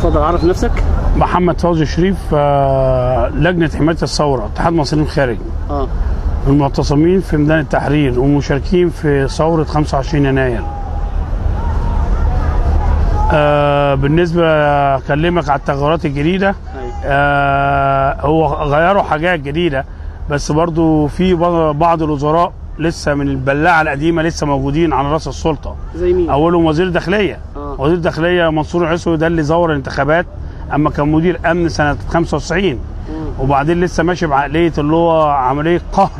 اتفضل عرف نفسك. محمد فوزي شريف آه، لجنة حماية الثورة اتحاد مصريين الخارج آه. المعتصمين في ميدان التحرير ومشاركين في ثورة 25 يناير. آه بالنسبة أكلمك على التغيرات الجديدة. أيوه. آه هو غيروا حاجات جديدة بس برضو في بعض الوزراء لسه من البلاعة القديمة لسه موجودين على رأس السلطة. زي مين؟ أولهم وزير الداخلية آه. وزير الداخلية منصور عيسوي ده اللي زور الانتخابات أما كان مدير أمن سنة 95 مم. وبعدين لسه ماشي بعقلية اللي هو عملية قهر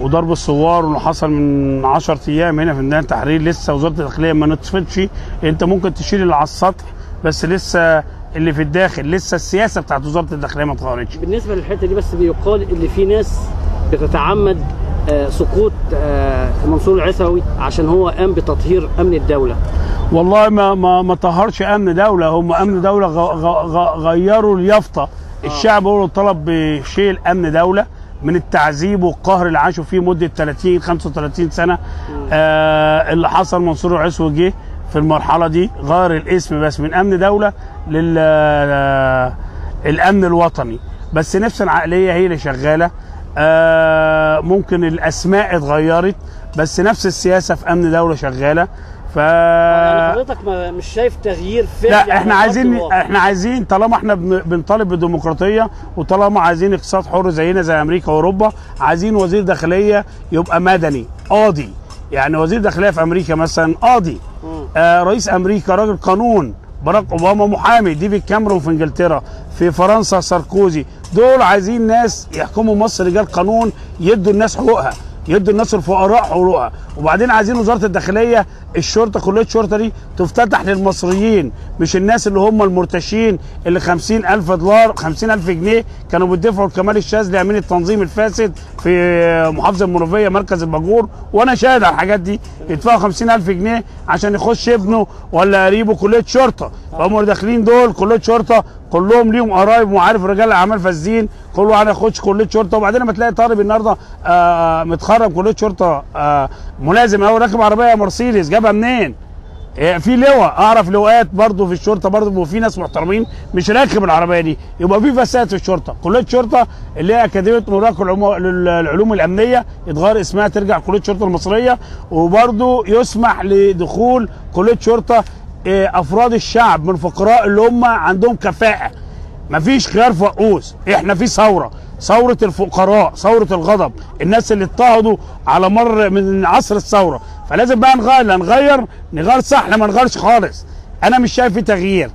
وضرب الثوار واللي حصل من 10 أيام هنا في ميدان التحرير لسه وزارة الداخلية ما نطفتش. أنت ممكن تشيل اللي على السطح بس لسه اللي في الداخل لسه السياسة بتاعت وزارة الداخلية ما اتغيرتش. بالنسبة للحتة دي بس بيقال إن في ناس بتتعمد آه، سقوط آه، منصور العيسوي عشان هو قام بتطهير أمن الدولة. والله ما ما ما طهرش أمن دولة هم أمن دولة غ- غ- غ- غيروا اليافطة. الشعب هو طلب بشيل أمن دولة من التعذيب والقهر اللي عاشوا فيه مدة 30 35 سنة. آه اللي حصل منصور العيسوي جه في المرحلة دي غير الاسم بس من أمن دولة لل آه، الأمن الوطني. بس نفس العقلية هي اللي شغالة. آه ممكن الأسماء اتغيرت بس نفس السياسة في أمن دولة شغالة. ف يعني حضرتك مش شايف تغيير فعلي لا إحنا عايزين. إحنا عايزين طالما إحنا بن- بنطالب بالديمقراطيه وطالما عايزين اقتصاد حر زينا زي أمريكا وأوروبا عايزين وزير داخلية يبقى مدني قاضي. يعني وزير داخلية في أمريكا مثلا قاضي. آه رئيس أمريكا راجل قانون. باراك أوباما محامي. ديفيد كاميرون في إنجلترا. في فرنسا ساركوزي. دول عايزين ناس يحكموا مصر رجال قانون يدوا الناس حقوقها يدوا الناس الفقراء حقوقها. وبعدين عايزين وزارة الداخلية الشرطة كلية الشرطة دي تفتتح للمصريين مش الناس اللي هم المرتشين اللي 50000 دولار 50000 جنيه كانوا بيدفعوا لكمال الشاذلي امين التنظيم الفاسد في محافظة المنوفية مركز الباجور وأنا شاهد على الحاجات دي يدفعوا 50000 جنيه عشان يخش ابنه ولا قريبه كلية شرطة. فهم داخلين دول كلية شرطة كلهم ليهم قرايب وعارف رجال اعمال فاسدين كل واحد يخش كلية شرطة. وبعدين لما تلاقي طالب النهارده آه متخرج كلية شرطة آه ملازم أو راكب عربية مرسيدس جابها منين؟ في لواء. اعرف لواءات برضه في الشرطة برضه وفي ناس محترمين مش راكب العربية دي. يبقى في فساد في الشرطة. كلية شرطة اللي هي أكاديمية مراقب العلوم الأمنية يتغير اسمها ترجع كلية الشرطه المصرية. وبرضه يسمح لدخول كلية شرطة أفراد الشعب من الفقراء اللي هم عندهم كفاءة. مفيش خيار فقوس. إحنا في ثورة. ثورة الفقراء ثورة الغضب. الناس اللي اضطهدوا على مر من عصر الثورة. فلازم بقى نغير لا نغير نغير صح لا ما نغيرش خالص. أنا مش شايف في تغيير.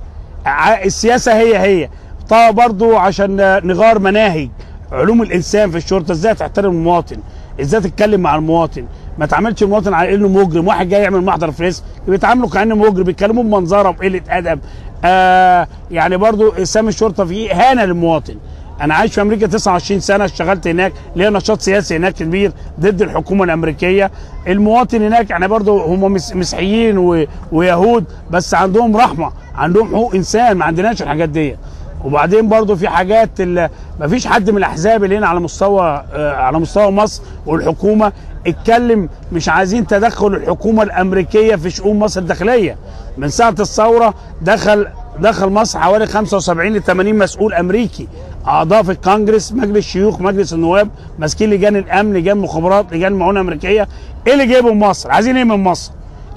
السياسة هي هي. طبعا برضو عشان نغير مناهج. علوم الإنسان في الشرطة إزاي تحترم المواطن؟ إزاي تتكلم مع المواطن؟ ما تعاملش المواطن على إنه مجرم. واحد جاي يعمل محضر فريس بيتعاملوا كأنه مجرم بيتكلموا بمنظرة وبقله أدب. آه يعني برضو اسام الشرطة فيه اهانه للمواطن أنا عايش في أمريكا 29 سنة اشتغلت هناك ليا نشاط سياسي هناك كبير ضد الحكومة الأمريكية. المواطن هناك يعني برضو هم مس- مسيحيين و- ويهود بس عندهم رحمة عندهم حقوق إنسان ما عندناش الحاجات دي. وبعدين برضو في حاجات ما فيش حد من الأحزاب اللي هنا على مستوى آه، على مستوى مصر والحكومة اتكلم مش عايزين تدخل الحكومة الأمريكية في شؤون مصر الداخلية. من ساعة الثورة دخل دخل مصر حوالي 75 ل 80 مسؤول أمريكي. أعضاء في الكونجرس مجلس الشيوخ مجلس النواب ماسكين لجان الأمن لجان مخابرات لجان معونه امريكيه إيه اللي جايبهم مصر؟ عايزين إيه من مصر؟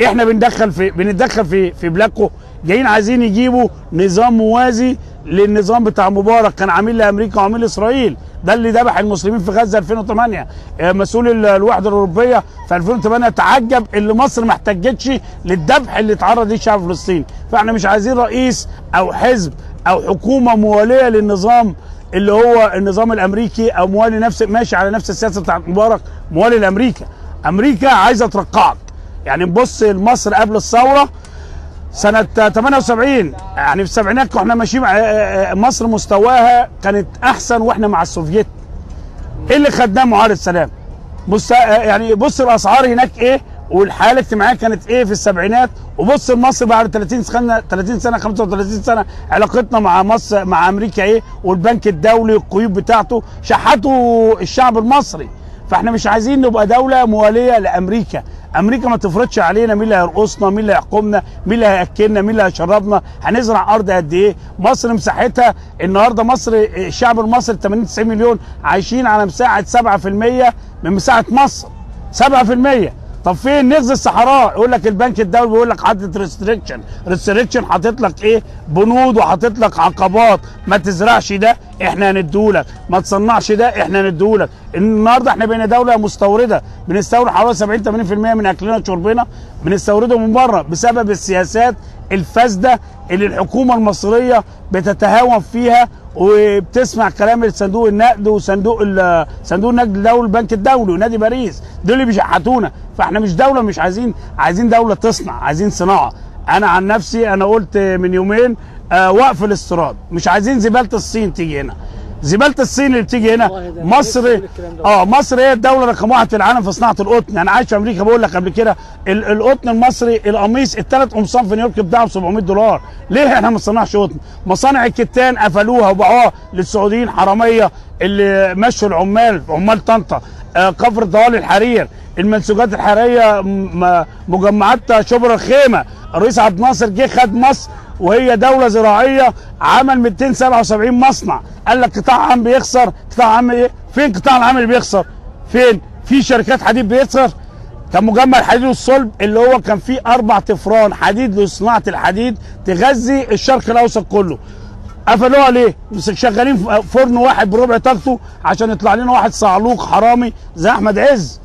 إحنا بندخل في بنتدخل في في بلاكو جايين عايزين يجيبوا نظام موازي للنظام بتاع مبارك. كان عامل لأمريكا وعامل لاسرائيل ده اللي ذبح المسلمين في غزة 2008 آه، مسؤول ال- الوحدة الأوروبية في 2008 تعجب اللي مصر ما احتجتش للذبح اللي اتعرض ليه الشعب الفلسطيني فإحنا مش عايزين رئيس أو حزب أو حكومة موالية للنظام اللي هو النظام الأمريكي أو موالي نفس ماشي على نفس السياسة بتاعت مبارك موالي لأمريكا. أمريكا عايزة ترقعك. يعني نبص لمصر قبل الثورة سنة 78 يعني في السبعينات وإحنا ماشيين مع- آه، آه، مصر مستواها كانت أحسن وإحنا مع السوفييت. إيه اللي خدناه معاهدة سلام؟ بص آه، يعني بص الأسعار هناك إيه والحالة الاجتماعية كانت إيه في السبعينات وبص لمصر بعد 30 سنة 30 سنة 35 سنة علاقتنا مع مصر مع أمريكا إيه والبنك الدولي القيود بتاعته شحتوا الشعب المصري. فإحنا مش عايزين نبقى دولة موالية لأمريكا أمريكا ما تفرضش علينا مين اللي هيرقصنا مين اللي هيحكمنا مين اللي هيأكلنا مين اللي هيشربنا. هنزرع أرض قد إيه؟ مصر مساحتها النهارده مصر الشعب المصري 80 90 مليون عايشين على مساحة 7% من مساحة مصر. 7% طب فين نغذي الصحراء؟ يقول لك البنك الدولي بيقول لك حاطط restriction restriction حاطط لك إيه؟ بنود وحاطط لك عقبات. ما تزرعش ده إحنا هنديهولك. ما تصنعش ده إحنا هنديهولك. النهارده إحنا بقينا دولة مستوردة. بنستورد حوالي 70 80% من أكلنا وشربنا. بنستورده من بره بسبب السياسات الفاسدة اللي الحكومة المصرية بتتهاون فيها وبتسمع كلام صندوق النقد وصندوق صندوق النقد الدولي البنك الدولي ونادي باريس. دول اللي بيشحتونا. فاحنا مش دولة مش عايزين عايزين دولة تصنع عايزين صناعة. أنا عن نفسي أنا قلت من يومين آه وقف الاستيراد. مش عايزين زبالة الصين تيجي هنا. زبالة الصين اللي بتيجي هنا. مصر. آه مصر هي الدولة رقم واحد في العالم في صناعة القطن. أنا عايش في أمريكا بقول لك قبل كده ال- القطن المصري القميص الثلاث قمصان في نيويورك بتاعه ب 700 دولار. ليه إحنا ما بنصنعش قطن؟ مصانع الكتان قفلوها وباعوها للسعوديين حرامية اللي مشوا العمال عمال طنطا آه كفر طوال الحرير المنسوجات الحرارية مجمعات شبرا الخيمة. الرئيس عبد الناصر جه خد مصر وهي دولة زراعية عمل 277 مصنع. قال لك قطاع عام بيخسر. قطاع عام إيه؟ فين قطاع العام اللي بيخسر؟ فين؟ في شركات حديد بيخسر. كان مجمع الحديد والصلب اللي هو كان فيه أربع طفران حديد لصناعة الحديد تغذي الشرق الأوسط كله. قفلوها ليه؟ شغالين فرن واحد بربع طاقته عشان يطلع لنا واحد صعلوك حرامي زي أحمد عز.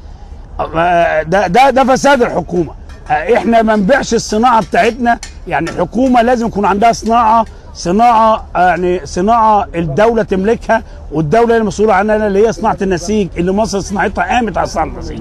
ده ده ده فساد الحكومة. إحنا ما نبيعش الصناعة بتاعتنا. يعني الحكومة لازم يكون عندها صناعة صناعة يعني صناعة الدولة تملكها والدولة اللي مسؤولة عنها اللي هي صناعة النسيج اللي مصر صناعتها قامت على صناعة النسيج.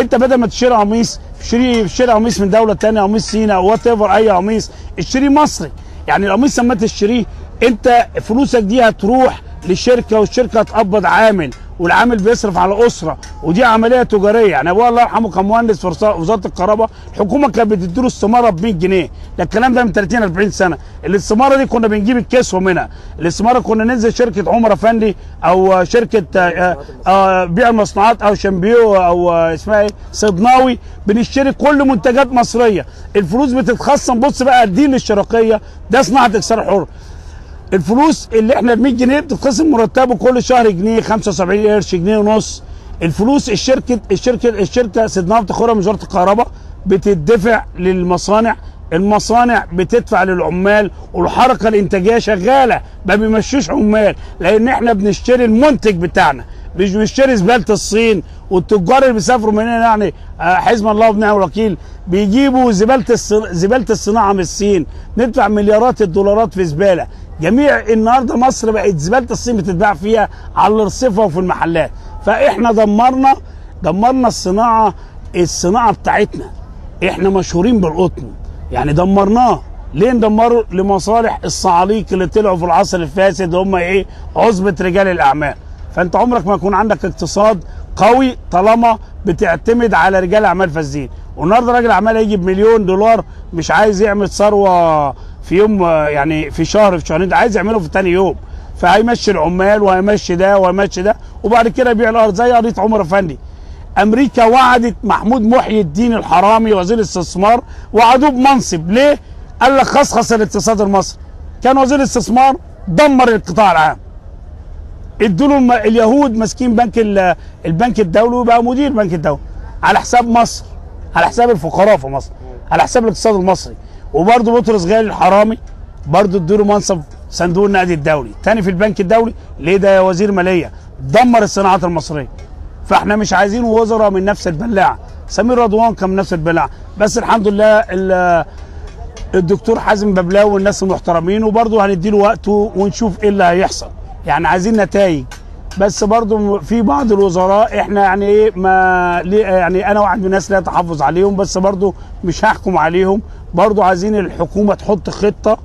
انت بدل ما تشتري قميص اشتري اشتري قميص من دولة ثانية قميص صيني أو whatever أي قميص اشتري مصري. يعني القميص لما تشتريه انت فلوسك دي هتروح للشركه والشركة هتقبض عامل. والعامل بيصرف على اسره ودي عملية تجارية. يعني أبويا الله يرحمه كان مهندس في وزاره الكهرباء الحكومة كانت بتديله استماره ب 100 جنيه. ده الكلام ده من 30 40 سنة. الاستماره دي كنا بنجيب الكسوه منها الاستماره كنا ننزل شركة عمر أفندي أو شركة آه، آه، بيع المصنوعات أو شامبيو أو آه، اسمها إيه؟ صدناوي بنشتري كل منتجات مصرية. الفلوس بتتخصم. بص بقى دي الاشتراكيه ده صناعة إكسار حر. الفلوس اللي إحنا ب 100 جنيه بتتخصم مرتبه كل شهر جنيه 75 قرش جنيه ونص. الفلوس الشركة الشركة الشركة سيدنا بتاخدها من وزاره الكهرباء بتدفع للمصانع. المصانع بتدفع للعمال والحركة الإنتاجية شغالة ما بيمشوش عمال لأن إحنا بنشتري المنتج بتاعنا. مش بنشتري زبالة الصين والتجار اللي بيسافروا من هنا يعني آه، حزب الله ونعم الوكيل بيجيبوا زبالة زبالة الصناعة من الصين. ندفع مليارات الدولارات في زبالة. جميع النهارده مصر بقت زبالة الصين بتتباع فيها على الرصيفه وفي المحلات. فإحنا دمرنا دمرنا الصناعه الصناعة بتاعتنا. إحنا مشهورين بالقطن. يعني دمرناه. ليه ندمره؟ لمصالح الصعاليك اللي طلعوا في العصر الفاسد هم إيه؟ عصبة رجال الأعمال. فأنت عمرك ما يكون عندك اقتصاد قوي طالما بتعتمد على رجال أعمال فاسدين والنهارده راجل اعمال هيجي بمليون دولار مش عايز يعمل ثروة في يوم يعني في شهر في شهرين عايز يعمله في تاني يوم. فهيمشي العمال وهيمشي ده وهيمشي ده وبعد كده يبيع الأرض زي قضية عمر افندي أمريكا وعدت محمود محي الدين الحرامي وزير الاستثمار وعدوه بمنصب ليه؟ قال لك خصخص الاقتصاد المصري. كان وزير الاستثمار دمر القطاع العام. ادوا اليهود ماسكين بنك ال- البنك الدولي وبقى مدير بنك الدولي. على حساب مصر. على حساب الفقراء في مصر على حساب الاقتصاد المصري. وبرضه بطرس غالي الحرامي برضه ادوا له منصب صندوق النقد الدولي. تاني في البنك الدولي ليه ده يا وزير مالية؟ دمر الصناعات المصرية. فاحنا مش عايزين وزراء من نفس البلاعة. سمير رضوان كان من نفس البلاعة. بس الحمد لله ال- الدكتور حازم ببلاوي والناس المحترمين وبرضه هنديله وقته ونشوف إيه اللي هيحصل. يعني عايزين نتائج. بس برضه في بعض الوزراء إحنا يعني إيه ما يعني أنا واحد من الناس لا تحفظ عليهم بس برضه مش هحكم عليهم. برضه عايزين الحكومة تحط خطة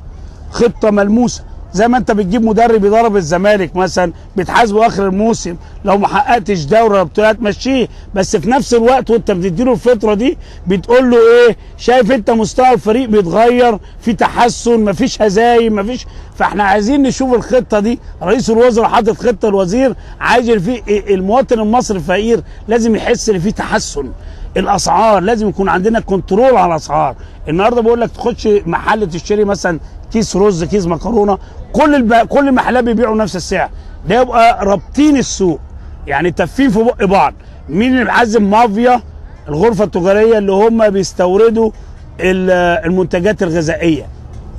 خطة ملموسة. زي ما انت بتجيب مدرب يدرب الزمالك مثلا بتحاسبه آخر الموسم لو ما حققتش دوري ولا بطولات مشيه بس في نفس الوقت وانت بتديله الفترة دي بتقول له إيه شايف انت مستوى الفريق بيتغير في تحسن مفيش هزايم مفيش. فاحنا عايزين نشوف الخطة دي. رئيس الوزراء حاطط خطة الوزير عايز في المواطن المصري الفقير لازم يحس إن في تحسن. الأسعار لازم يكون عندنا control على الأسعار. النهارده بقول لك تخش محل تشتري مثلا كيس رز كيس مكرونة كل الب... كل المحلات بيبيعوا نفس السعر. ده يبقى رابطين السوق. يعني تفين في بق بعض. مين اللي محزم مافيا؟ الغرفة التجارية اللي هم بيستوردوا ال- المنتجات الغذائية.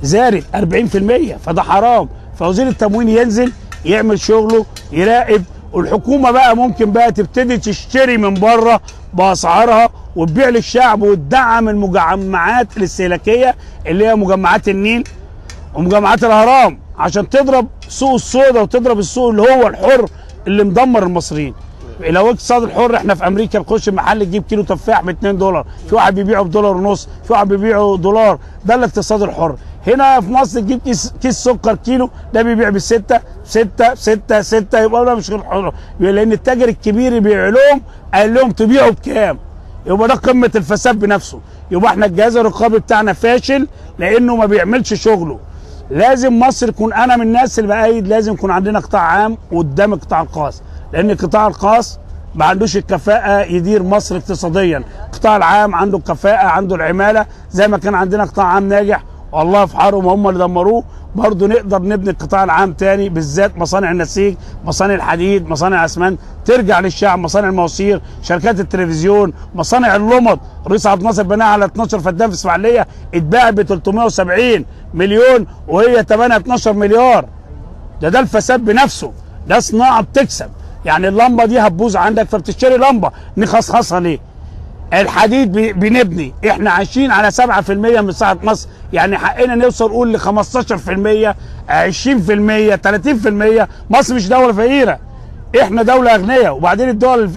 زارد 40% فده حرام. فوزير التموين ينزل يعمل شغله يراقب. والحكومة بقى ممكن بقى تبتدي تشتري من بره بأسعارها وتبيع للشعب وتدعم المجمعات الاستهلاكية اللي هي مجمعات النيل ومجمعات الهرام عشان تضرب سوق السوداء وتضرب السوق اللي هو الحر اللي مدمر المصريين. لو اقتصاد الحر إحنا في أمريكا بتخش المحل تجيب كيلو تفاح ب 2 دولار في واحد بيبيعه بدولار ونص في واحد بيبيعه دولار ده الاقتصاد الحر. هنا في مصر تجيب كيس كيس سكر كيلو ده بيبيع بستة ستة ستة ستة يبقى ده مش حر. لأن التاجر الكبير بيبيع لهم قال لهم تبيعوا بكام؟ يبقى ده قمة الفساد بنفسه. يبقى إحنا الجهاز الرقابي بتاعنا فاشل لأنه ما بيعملش شغله. لازم مصر يكون أنا من الناس اللي بأيد لازم يكون عندنا قطاع عام قدام القطاع الخاص لأن القطاع الخاص ما عندوش الكفاءة يدير مصر اقتصاديا. القطاع العام عنده الكفاءة عنده العمالة. زي ما كان عندنا قطاع عام ناجح والله في حارهم هم اللي دمروه. برضه نقدر نبني القطاع العام تاني بالذات مصانع النسيج مصانع الحديد مصانع الاسمنت ترجع للشعب مصانع المواسير شركات التلفزيون مصانع اللمض. رئيس عبد الناصر بناها على 12 فدان في اسماعيلية اتباعت ب 370 مليون وهي ثمنها 12 مليار. ده ده الفساد بنفسه. ده صناعة بتكسب. يعني اللمبة دي هتبوظ عندك فبتشتري لمبة. نخصخصها ليه؟ الحديد بنبني. إحنا عايشين على 7% من مساحه مصر. يعني حقنا نوصل نقول ل 15% 20% 30% مصر مش دولة فقيرة. إحنا دولة أغنياء. وبعدين الدول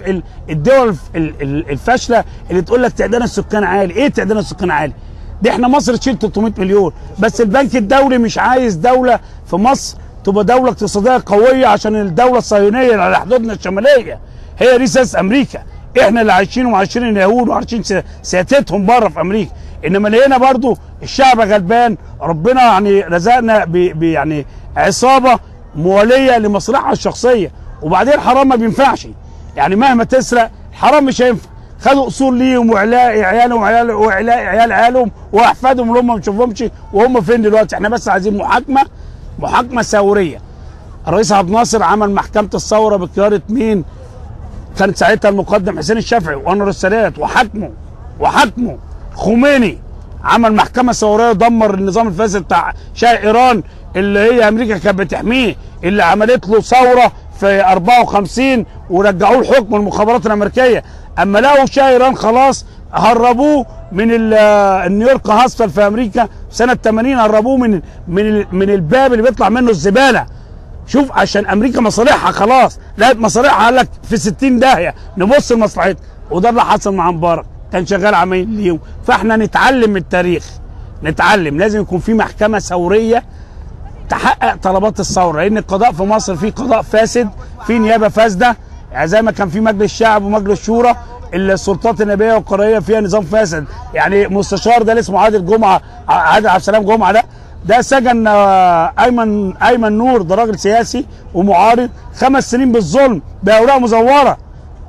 الدول الف- ال- ال- الفاشلة اللي تقول لك تعداد السكان عالي. إيه تعداد السكان عالي؟ دي إحنا مصر تشيل 300 مليون. بس البنك الدولي مش عايز دولة في مصر تبقى دولة اقتصادية قوية عشان الدولة الصهيونية اللي على حدودنا الشمالية. هي دي سياسه أمريكا. إحنا اللي عايشين وعايشين اليهود وعايشين سي- سيادتهم بره في أمريكا. إنما اللي هنا برضو الشعب غلبان. ربنا يعني رزقنا يعني عصابة موالية لمصلحة الشخصيه وبعدين حرام ما بينفعش. يعني مهما تسرق حرام مش هينفع. خدوا أصول ليهم وعلاء عيالهم وعيال وعلاء عيال عيالهم وأحفادهم اللي هم ما بنشوفهمش وهم فين دلوقتي؟ إحنا بس عايزين محاكمة محاكمة ثورية. الرئيس عبد الناصر عمل محكمة الثورة بقيادة مين؟ كانت ساعتها المقدم حسين الشافعي وأنور السادات وحكمه وحكمه خميني عمل محكمة ثورية دمر النظام الفاسد بتاع شاه إيران اللي هي أمريكا كانت بتحميه اللي عملت له ثورة في 54 ورجعوه الحكم المخابرات الأمريكية. أما لقوا شاه ايران خلاص هربوه من ال- ال New York Hospital في أمريكا سنة 80 هربوه من من من الباب اللي بيطلع منه الزبالة. شوف عشان أمريكا مصالحها خلاص لقت مصالحها قال لك في 60 داهية نبص لمصلحتها. وده اللي حصل مع مبارك. كان شغال عمال ليهم. فإحنا نتعلم من التاريخ. نتعلم. لازم يكون في محكمة ثورية تحقق طلبات الثورة. لأن القضاء في مصر فيه قضاء فاسد فيه نيابة فاسدة. يعني زي ما كان في مجلس شعب ومجلس شورى السلطات النيابيه والقضائيه فيها نظام فاسد. يعني مستشار ده اسمه عادل جمعة عادل عبد السلام جمعة ده ده سجن آه، أيمن أيمن نور ده راجل سياسي ومعارض خمس سنين بالظلم بأوراق مزورة.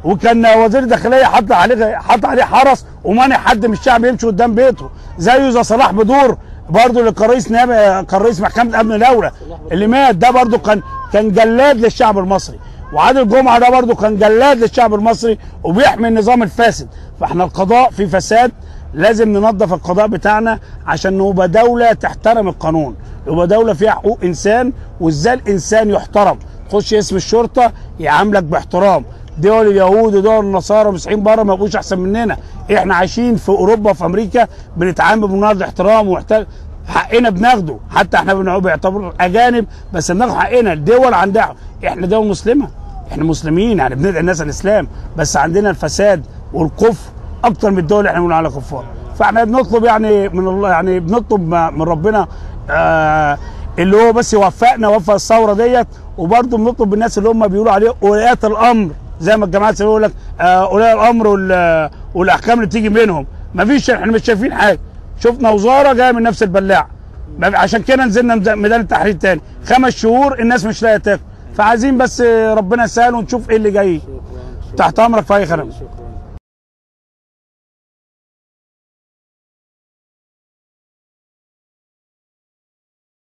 وكان وزير الداخلية حط عليه حط عليه حرس ومانع حد من الشعب يمشي قدام بيته. زيه زي صلاح بدور برضه اللي كان رئيس نيابة كان رئيس محكمة امن دوله اللي مات ده برضه كان كان جلاد للشعب المصري. وعادل جمعة ده برضه كان جلاد للشعب المصري وبيحمي النظام الفاسد. فاحنا القضاء في فساد لازم ننظف القضاء بتاعنا عشان نبقى دولة تحترم القانون يبقى دولة فيها حقوق إنسان وإزاي الإنسان يحترم. تخش اسم الشرطة يعاملك باحترام. دول اليهود ودول النصارى مسيحيين بره ما يبقوش أحسن مننا. إحنا عايشين في أوروبا وفي أمريكا بنتعامل بمنار الاحترام ومحتاج حقنا بناخده. حتى إحنا بيعتبروا أجانب بس بناخد حقنا. الدول عندها. إحنا دول مسلمة. إحنا مسلمين يعني بندعي الناس الإسلام. بس عندنا الفساد والكفر أكتر من الدول اللي إحنا بنقول عليها كفار فاحنا بنطلب يعني من الله يعني بنطلب من ربنا آه اللي هو بس يوفقنا وفق الثورة ديت. وبرضه بنطلب الناس اللي هم بيقولوا عليه أولياء الأمر. زي ما الجماعة يقول لك آه أولياء الأمر وال- والأحكام اللي بتيجي منهم. ما فيش إحنا مش شايفين حاجة. شفنا وزارة جاية من نفس البلاع. عشان كده نزلنا ميدان التحرير تاني. خمس شهور الناس مش لاقية تاكل. فعايزين بس ربنا يسهل ونشوف إيه اللي جاي. تحت أمرك في أي خدمة.